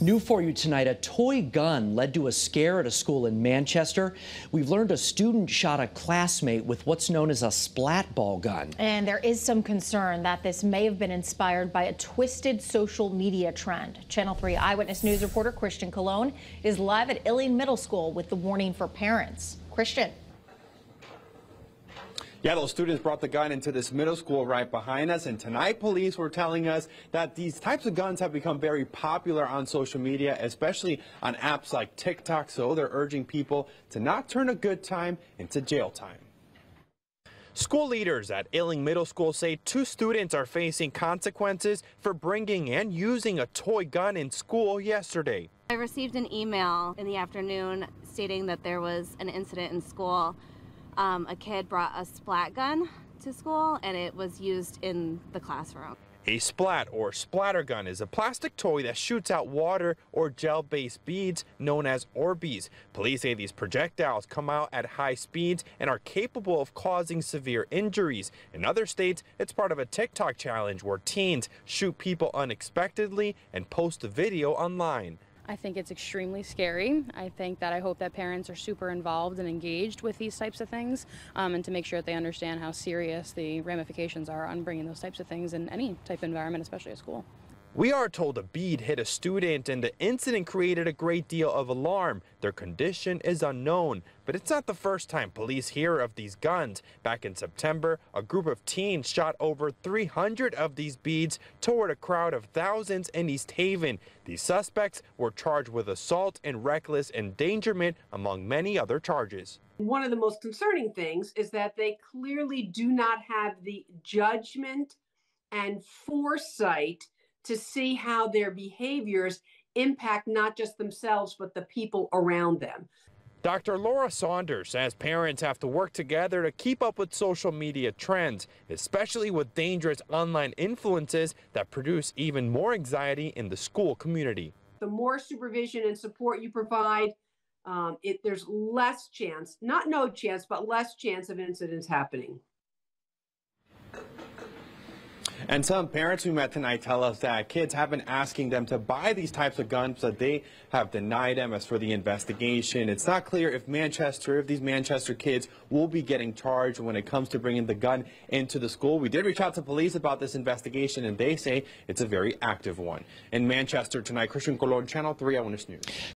New for you tonight, a toy gun led to a scare at a school in Manchester. We've learned a student shot a classmate with what's known as a splat ball gun. And there is some concern that this may have been inspired by a twisted social media trend. Channel 3 Eyewitness News reporter Christian Colon is live at Illing Middle School with the warning for parents. Christian. Yeah, those students brought the gun into this middle school right behind us, and tonight police were telling us that these types of guns have become very popular on social media, especially on apps like TikTok, so they're urging people to not turn a good time into jail time. School leaders at Illing Middle School say two students are facing consequences for bringing and using a toy gun in school yesterday. I received an email in the afternoon stating that there was an incident in school um, a kid brought a splat gun to school and it was used in the classroom. A splat or splatter gun is a plastic toy that shoots out water or gel-based beads known as Orbeez. Police say these projectiles come out at high speeds and are capable of causing severe injuries. In other states, it's part of a TikTok challenge where teens shoot people unexpectedly and post the video online. I think it's extremely scary. I think that I hope that parents are super involved and engaged with these types of things um, and to make sure that they understand how serious the ramifications are on bringing those types of things in any type of environment, especially a school. We are told a bead hit a student and the incident created a great deal of alarm. Their condition is unknown, but it's not the first time police hear of these guns. Back in September, a group of teens shot over 300 of these beads toward a crowd of thousands in East Haven. These suspects were charged with assault and reckless endangerment, among many other charges. One of the most concerning things is that they clearly do not have the judgment and foresight to see how their behaviors impact not just themselves, but the people around them. Dr. Laura Saunders says parents have to work together to keep up with social media trends, especially with dangerous online influences that produce even more anxiety in the school community. The more supervision and support you provide, um, it, there's less chance, not no chance, but less chance of incidents happening. And some parents we met tonight tell us that kids have been asking them to buy these types of guns, but they have denied them. As for the investigation, it's not clear if Manchester, if these Manchester kids will be getting charged when it comes to bringing the gun into the school. We did reach out to police about this investigation, and they say it's a very active one. In Manchester tonight, Christian Colon, Channel 3 Eyewitness News.